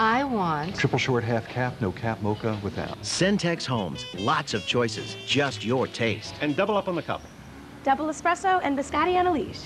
I want triple short half cap, no cap mocha without. Centex Homes, lots of choices, just your taste. And double up on the cup. Double espresso and biscotti on a leash.